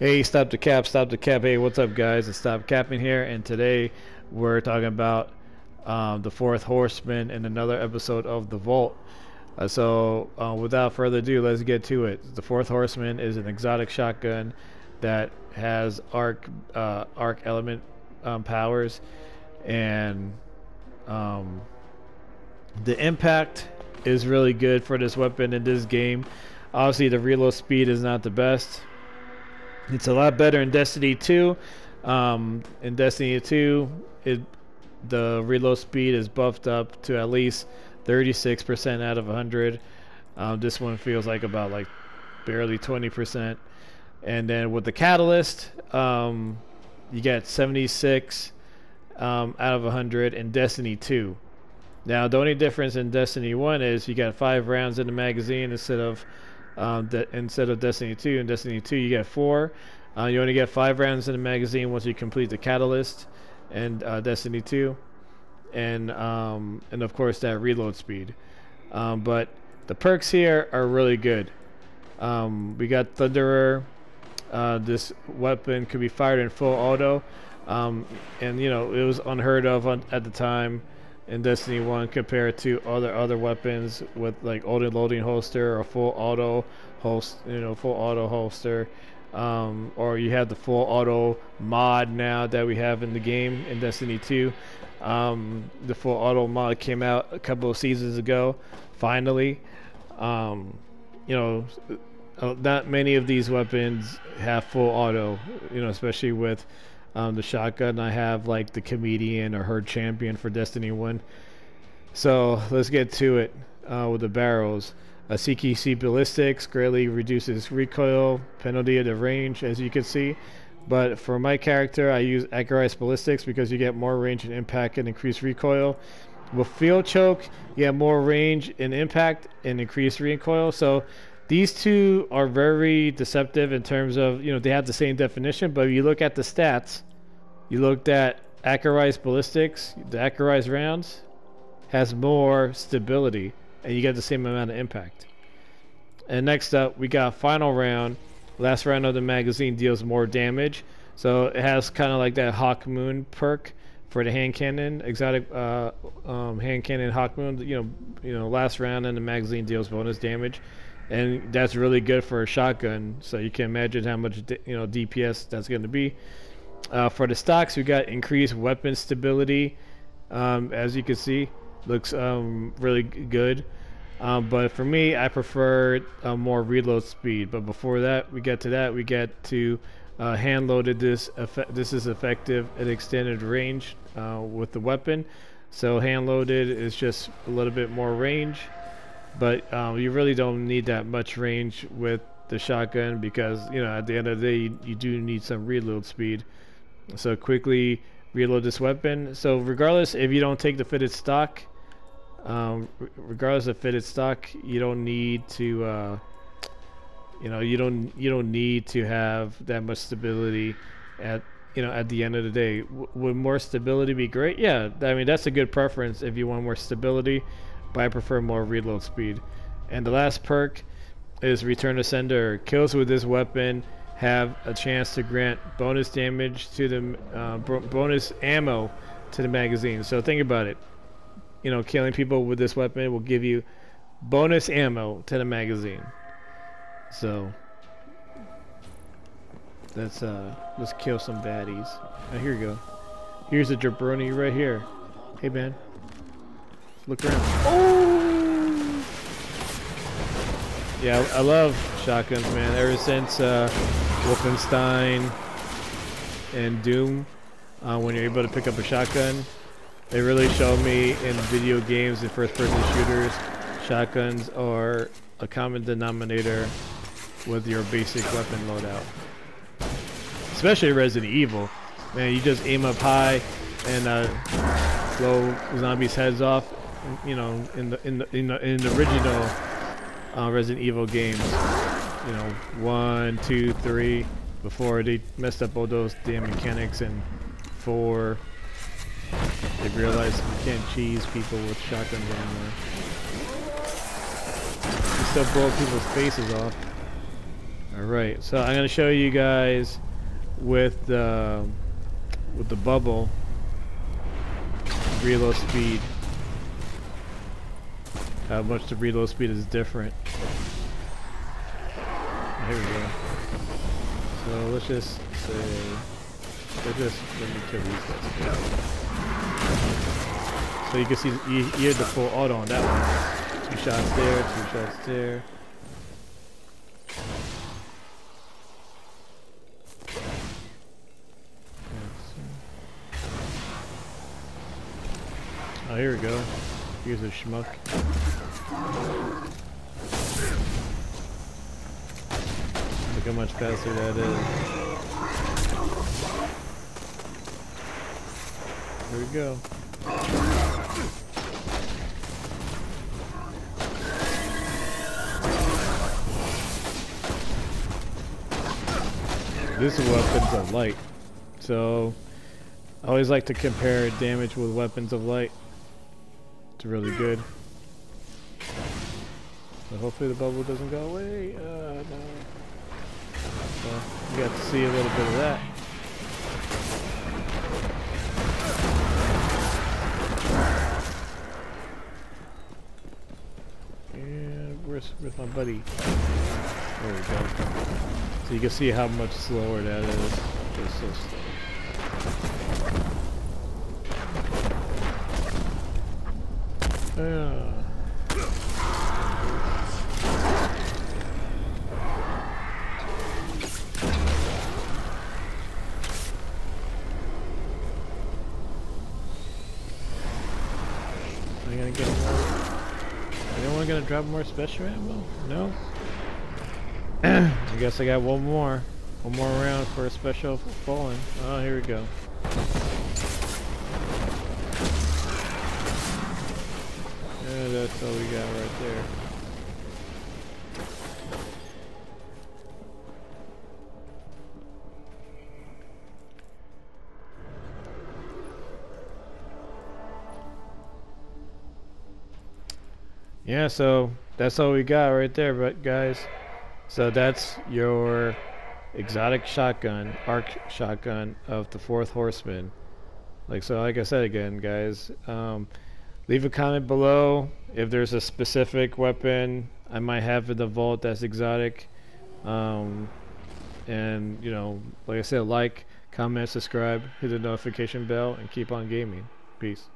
Hey, stop the cap, stop the cap. Hey, what's up, guys? It's Stop Capping here, and today we're talking about um, the Fourth Horseman in another episode of The Vault. Uh, so, uh, without further ado, let's get to it. The Fourth Horseman is an exotic shotgun that has arc uh, arc element um, powers, and um, the impact is really good for this weapon in this game. Obviously, the reload speed is not the best. It's a lot better in Destiny 2. Um, in Destiny 2, it the reload speed is buffed up to at least 36% out of 100. Um, this one feels like about like barely 20%. And then with the catalyst, um, you get 76 um, out of 100 in Destiny 2. Now, the only difference in Destiny 1 is you got five rounds in the magazine instead of um, instead of Destiny 2. In Destiny 2, you get four. Uh, you only get five rounds in the magazine once you complete the catalyst and uh, Destiny 2, and um, and of course that reload speed. Um, but the perks here are really good. Um, we got Thunderer. Uh, this weapon could be fired in full auto, um, and you know it was unheard of on, at the time in Destiny 1 compared to other other weapons with like auto loading holster or full auto host, you know, full auto holster. Um, or you have the full auto mod now that we have in the game in Destiny 2. Um, the full auto mod came out a couple of seasons ago, finally. Um, you know, uh, not many of these weapons have full auto, you know, especially with um, the shotgun. I have like the comedian or herd champion for Destiny 1. So let's get to it uh, with the barrels. A CQC ballistics greatly reduces recoil, penalty of the range, as you can see. But for my character, I use Accurized ballistics because you get more range and impact and increased recoil. With field choke, you have more range and impact and increased recoil. So these two are very deceptive in terms of you know they have the same definition but if you look at the stats you looked at Accurized ballistics the Accurized rounds has more stability and you get the same amount of impact. And next up we got final round. Last round of the magazine deals more damage. So it has kind of like that Hawkmoon perk for the hand cannon exotic uh, um, hand cannon Hawkmoon you know you know last round in the magazine deals bonus damage and that's really good for a shotgun. So you can imagine how much you know DPS that's going to be. Uh, for the stocks, we got increased weapon stability. Um, as you can see, looks um, really good. Um, but for me, I prefer uh, more reload speed. But before that, we get to that, we get to uh, hand loaded. This this is effective at extended range uh, with the weapon. So hand loaded is just a little bit more range but um, you really don't need that much range with the shotgun because you know at the end of the day you, you, do need some reload speed. So quickly reload this weapon. So regardless if you don't take the fitted stock um, regardless of fitted stock you don't need to uh, you know you don't you don't need to have that much stability at you know at the end of the day. W would more stability be great? Yeah I mean that's a good preference if you want more stability but I prefer more reload speed. And the last perk is Return to Sender. Kills with this weapon have a chance to grant bonus damage to the uh, bonus ammo to the magazine. So think about it. You know, killing people with this weapon will give you bonus ammo to the magazine. So let's uh let's kill some baddies. Oh, here we go. Here's a jabroni right here. Hey man. Look around. Oh! Yeah, I love shotguns, man. Ever since uh, Wolfenstein and Doom, uh, when you're able to pick up a shotgun, they really showed me in video games and first-person shooters, shotguns are a common denominator with your basic weapon loadout. Especially Resident Evil. Man, you just aim up high and uh, blow zombies' heads off you know, in the in the in the, in the original uh, Resident Evil games, you know, one, two, three, before they messed up all those damn mechanics, and four, they realized you can't cheese people with shotguns anymore. You still blow people's faces off. Alright, so I'm gonna show you guys with the with the bubble reload speed how much the reload speed is different. Here we go. So let's just say let's just let me kill these guys. So you can see you, had the full auto on that one. Two shots there, two shots there. Oh, here we go. Here's a schmuck. Look how much faster that is. Here we go. This weapons are light. So I always like to compare damage with weapons of light. Really good. So hopefully the bubble doesn't go away. Uh, no. So you got to see a little bit of that. And where's, my buddy? There we go. So you can see how much slower that is. It's so slow. Get more? Anyone gonna drop more special ammo? No? I guess I got one more. One more round for a special falling. Oh, here we go. Yeah, that's all we got right there. Yeah, so that's all we got right there, but guys. So that's your exotic shotgun, arc shotgun of the fourth horseman. Like so, like I said again, guys. Um, leave a comment below if there's a specific weapon I might have in the vault that's exotic. Um, and you know, like I said, like, comment, subscribe, hit the notification bell, and keep on gaming. Peace.